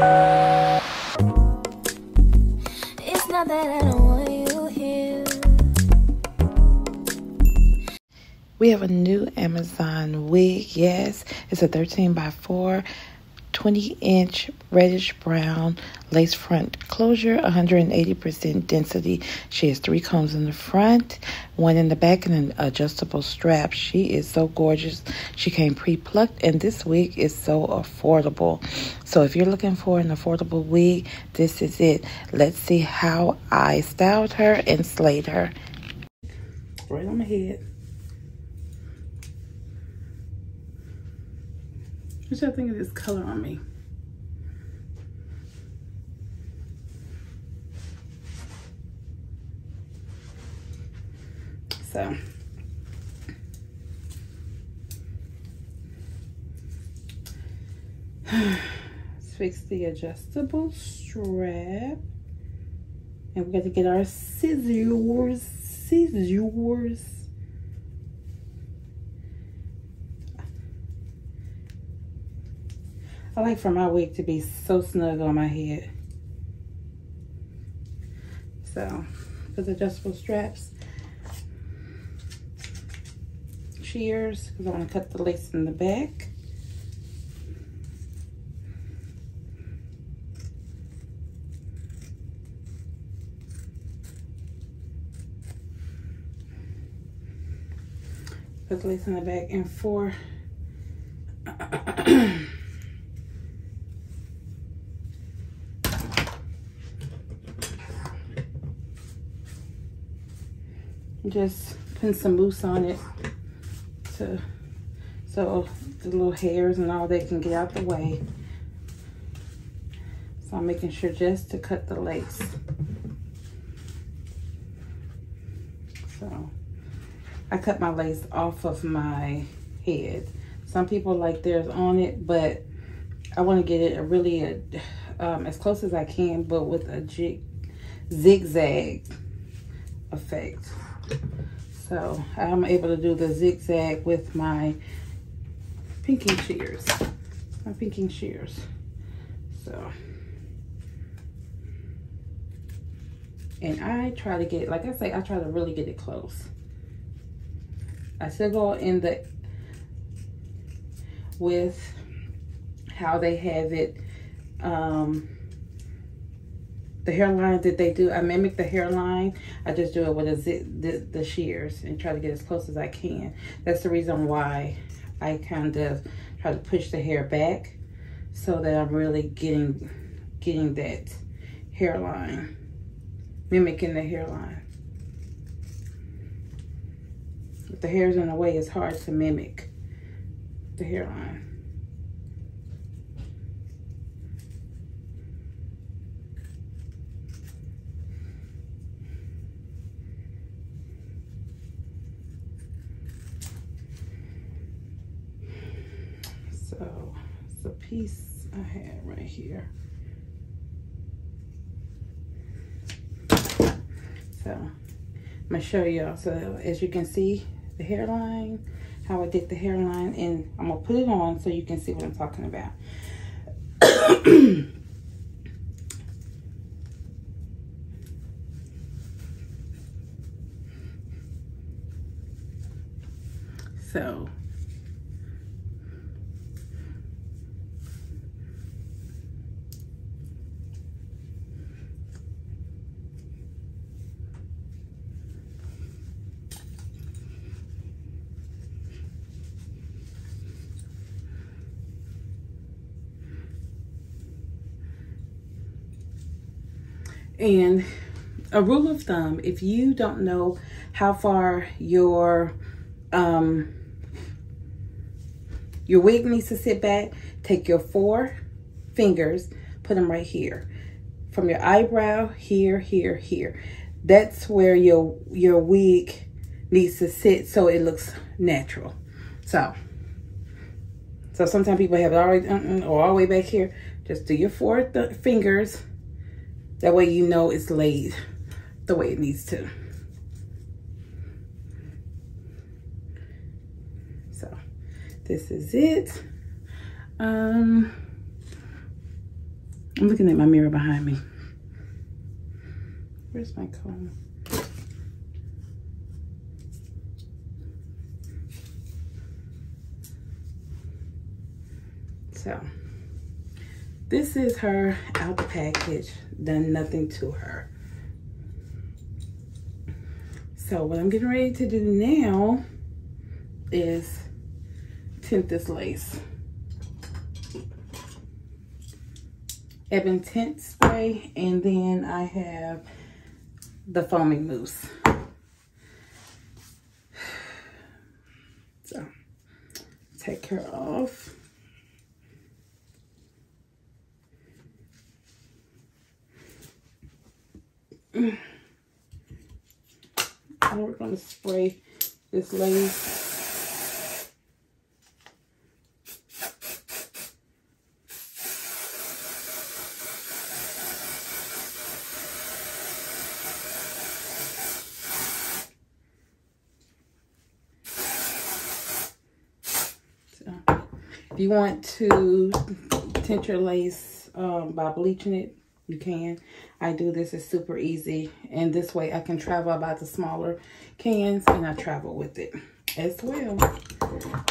It's not that I don't want you here. We have a new Amazon wig. Yes, it's a 13 by 4, 20 inch reddish brown lace front closure, 180% density. She has three combs in the front, one in the back, and an adjustable strap. She is so gorgeous. She came pre plucked, and this wig is so affordable. So, if you're looking for an affordable wig, this is it. Let's see how I styled her and slayed her. Right on my head. What y'all think of this color on me? So, let's fix the adjustable strap. And we got to get our scissors, scissors. I like for my wig to be so snug on my head. So, with adjustable straps, shears, because I want to cut the lace in the back. Put the lace in the back and four just putting some mousse on it to so the little hairs and all that can get out the way. So I'm making sure just to cut the lace. So I cut my lace off of my head. Some people like theirs on it, but I want to get it a really a, um, as close as I can, but with a jig, zigzag effect. So I'm able to do the zigzag with my pinking shears. My pinking shears. So. And I try to get, like I say, I try to really get it close. I still go in the, with how they have it, um, the hairline that they do, I mimic the hairline. I just do it with a the, the shears and try to get as close as I can. That's the reason why I kind of try to push the hair back so that I'm really getting getting that hairline, mimicking the hairline. If the hair's in the way, it's hard to mimic the hairline. So it's a piece I had right here. So I'm gonna show y'all. So as you can see, the hairline, how I did the hairline, and I'm gonna put it on so you can see what I'm talking about. so And a rule of thumb, if you don't know how far your um, your wig needs to sit back, take your four fingers, put them right here. From your eyebrow, here, here, here. That's where your, your wig needs to sit so it looks natural. So, so sometimes people have it or all the way back here. Just do your four fingers that way you know it's laid the way it needs to. So this is it. Um, I'm looking at my mirror behind me. Where's my comb? So, this is her out the package. Done nothing to her. So what I'm getting ready to do now is tint this lace. Ebin Tint Spray, and then I have the foaming mousse. So, take her off. Now we're going to spray. This lace If you want to tint your lace um, by bleaching it, you can. I do this, it's super easy. And this way I can travel about the smaller cans and I travel with it as well.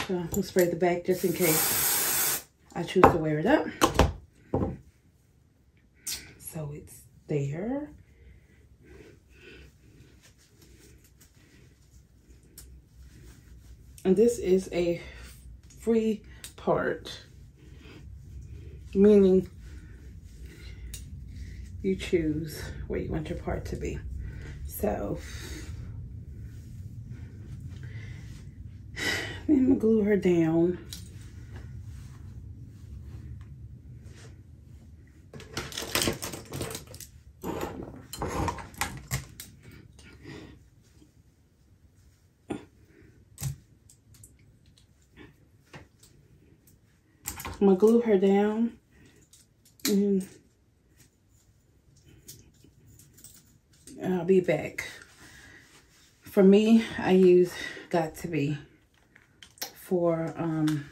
So I'm gonna spray the back just in case I choose to wear it up. So it's there. And this is a free part, meaning you choose where you want your part to be. So, I'm gonna glue her down. I'm gonna glue her down. And I'll be back. For me, I use Got2b for um,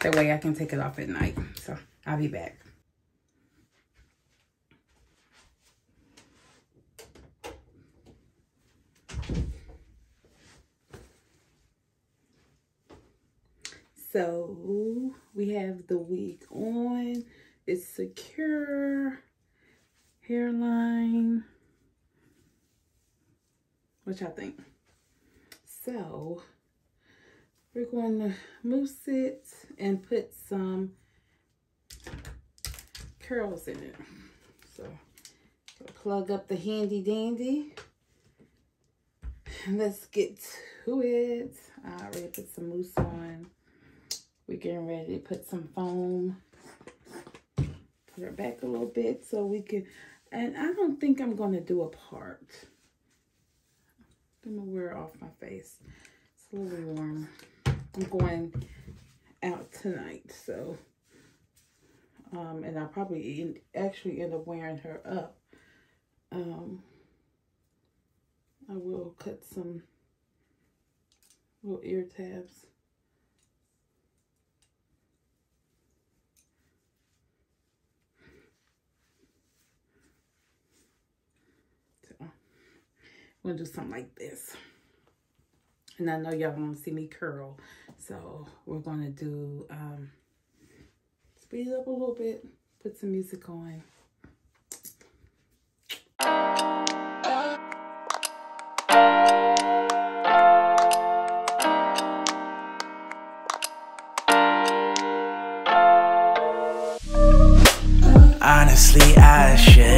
that way I can take it off at night. So I'll be back. So we have the wig on. It's secure. Hairline. What y'all think? So we're going to mousse it and put some curls in it. So plug up the handy dandy. Let's get to it. I already put some mousse on. We're getting ready to put some foam. Put her back a little bit so we can, and I don't think I'm going to do a part. To wear off my face. It's a little warm. I'm going out tonight, so, um, and I'll probably actually end up wearing her up. Um, I will cut some little ear tabs. I'm gonna do something like this. And I know y'all want to see me curl. So we're gonna do, um, speed it up a little bit, put some music on. Honestly, I shouldn't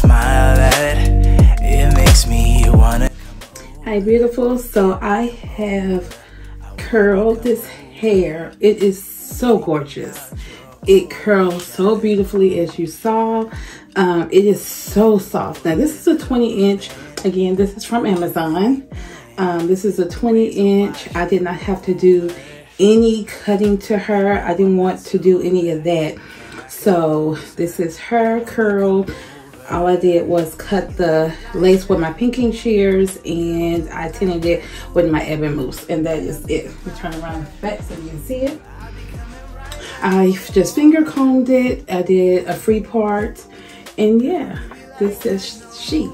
smile that it makes me wanna. Hi, beautiful. So I have curled this hair. It is so gorgeous. It curls so beautifully as you saw. Um, it is so soft. Now this is a 20 inch. Again, this is from Amazon. Um, this is a 20 inch. I did not have to do any cutting to her. I didn't want to do any of that. So this is her curl. All I did was cut the lace with my pinking shears and I tinted it with my ebony mousse and that is it. We turn around back so you can see it. I just finger combed it. I did a free part and yeah, this is she.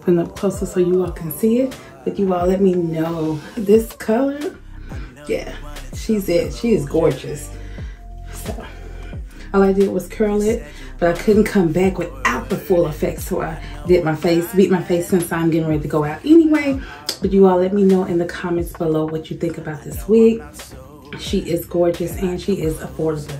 Put up closer so you all can see it. But you all let me know this color. Yeah, she's it. She is gorgeous. So all I did was curl it, but I couldn't come back without the full effect. So I did my face, beat my face since I'm getting ready to go out anyway. But you all let me know in the comments below what you think about this wig. She is gorgeous and she is affordable.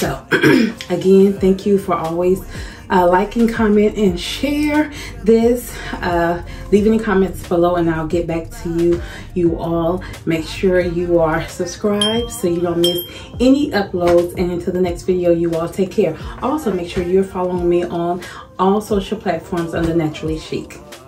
So again, thank you for always uh, like and comment and share this. Uh, leave any comments below and I'll get back to you. You all make sure you are subscribed so you don't miss any uploads. And until the next video, you all take care. Also, make sure you're following me on all social platforms under Naturally Shycc.